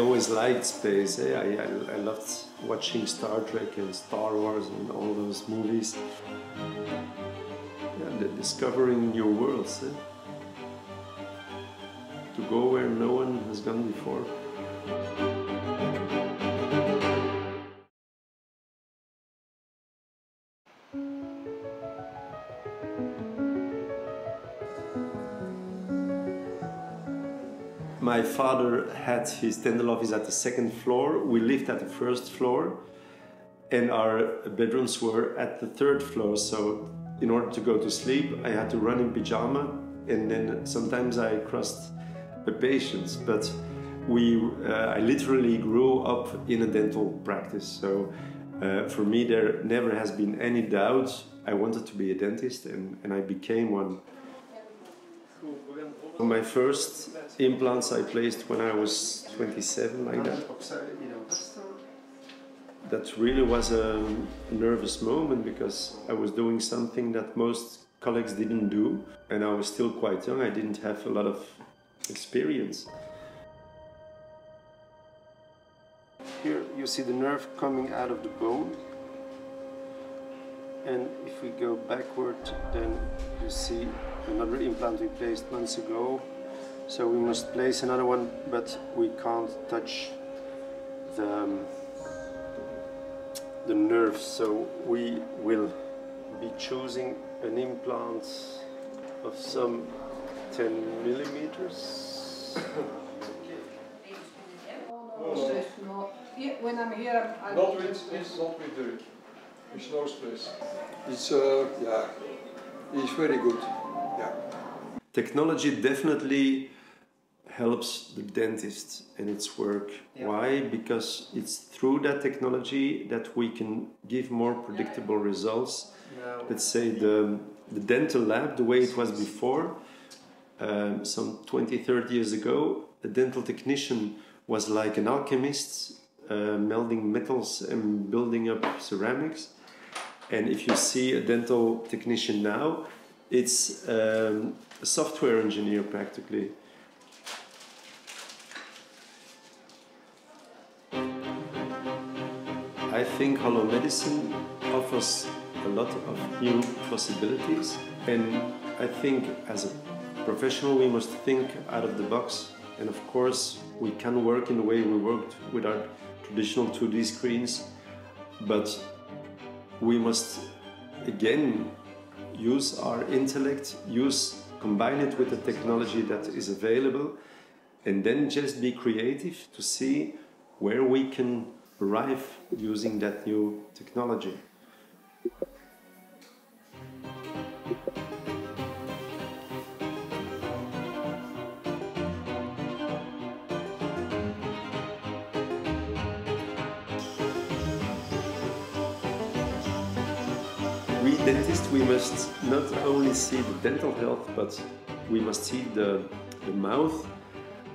always liked space. Eh? I, I, I loved watching Star Trek and Star Wars and all those movies. Yeah, the discovering new worlds. Eh? To go where no one has gone before. My father had his dental office at the second floor. We lived at the first floor, and our bedrooms were at the third floor. So, in order to go to sleep, I had to run in pajama, and then sometimes I crossed the patients. But we, uh, I literally grew up in a dental practice. So, uh, for me, there never has been any doubt. I wanted to be a dentist, and, and I became one. My first implants I placed when I was 27, like that. That really was a nervous moment because I was doing something that most colleagues didn't do, and I was still quite young. I didn't have a lot of experience. Here you see the nerve coming out of the bone. And if we go backward, then you see another implant we placed months ago. So we must place another one, but we can't touch the, um, the nerve. So we will be choosing an implant of some 10 millimeters. When I'm here, I'm, I'm Not with, it's not with the, it's no stress. It's, uh, yeah, it's very good, yeah. Technology definitely helps the dentist in its work. Why? Because it's through that technology that we can give more predictable results. Let's say the, the dental lab, the way it was before, um, some 20, 30 years ago, a dental technician was like an alchemist, uh, melding metals and building up ceramics. And if you see a dental technician now, it's um, a software engineer practically. I think HoloMedicine offers a lot of new possibilities, and I think as a professional we must think out of the box. And of course, we can work in the way we worked with our traditional 2D screens, but we must again use our intellect, use combine it with the technology that is available, and then just be creative to see where we can arrive using that new technology. We dentists, we must not only see the dental health, but we must see the, the mouth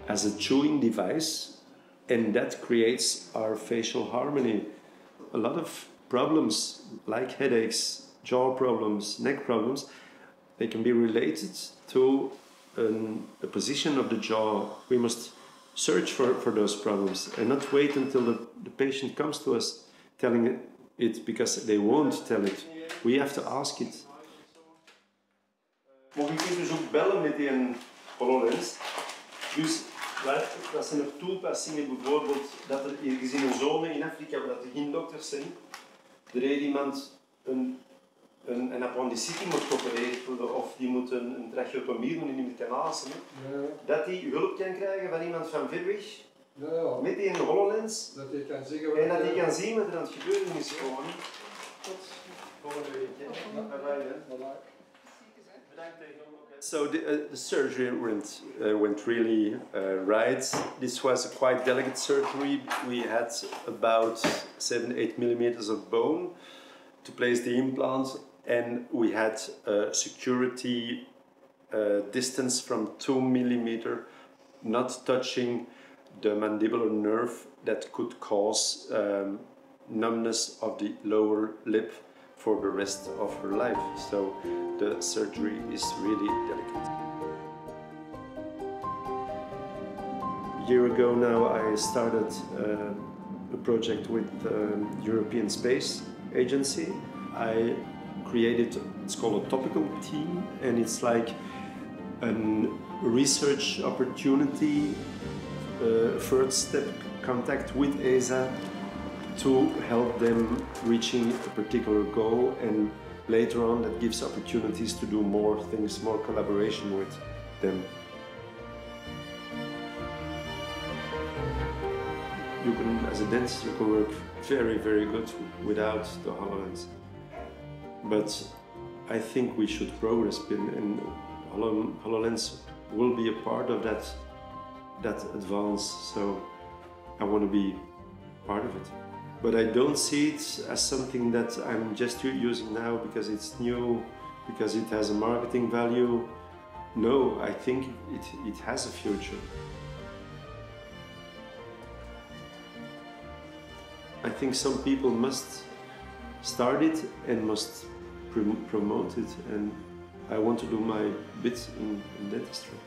as a chewing device and that creates our facial harmony. A lot of problems like headaches, jaw problems, neck problems, they can be related to an, a position of the jaw. We must search for, for those problems and not wait until the, the patient comes to us telling it because they won't tell it. We have to ask it. Maar je kunt dus ook bellen met die HoloLens. Dus dat zijn er toepassingen bijvoorbeeld dat er ergens in een zone in Afrika waar er geen dokters zijn, er is iemand een, een, een appendicitis moet geopereerd worden of die moet een, een tracheotomie doen in die kanaal, Ja, dat die hulp kan krijgen van iemand van ver weg ja, ja. met die HoloLens Dat je kan zeggen wat en dat je- die kan zien wat er aan het gebeuren is gewoon. So the, uh, the surgery went uh, went really uh, right. This was a quite delicate surgery. We had about seven eight millimeters of bone to place the implant, and we had a security uh, distance from two millimeter, not touching the mandibular nerve that could cause um, numbness of the lower lip for the rest of her life. So the surgery is really delicate. A year ago now, I started uh, a project with the European Space Agency. I created, it's called a topical team, and it's like a research opportunity, uh, first step contact with ESA to help them reaching a particular goal and later on that gives opportunities to do more things, more collaboration with them. You can, as a dentist, you can work very, very good without the HoloLens. But I think we should progress and HoloLens will be a part of that, that advance. So I want to be part of it but I don't see it as something that I'm just using now because it's new, because it has a marketing value. No, I think it, it has a future. I think some people must start it and must promote it and I want to do my bit in, in dentistry.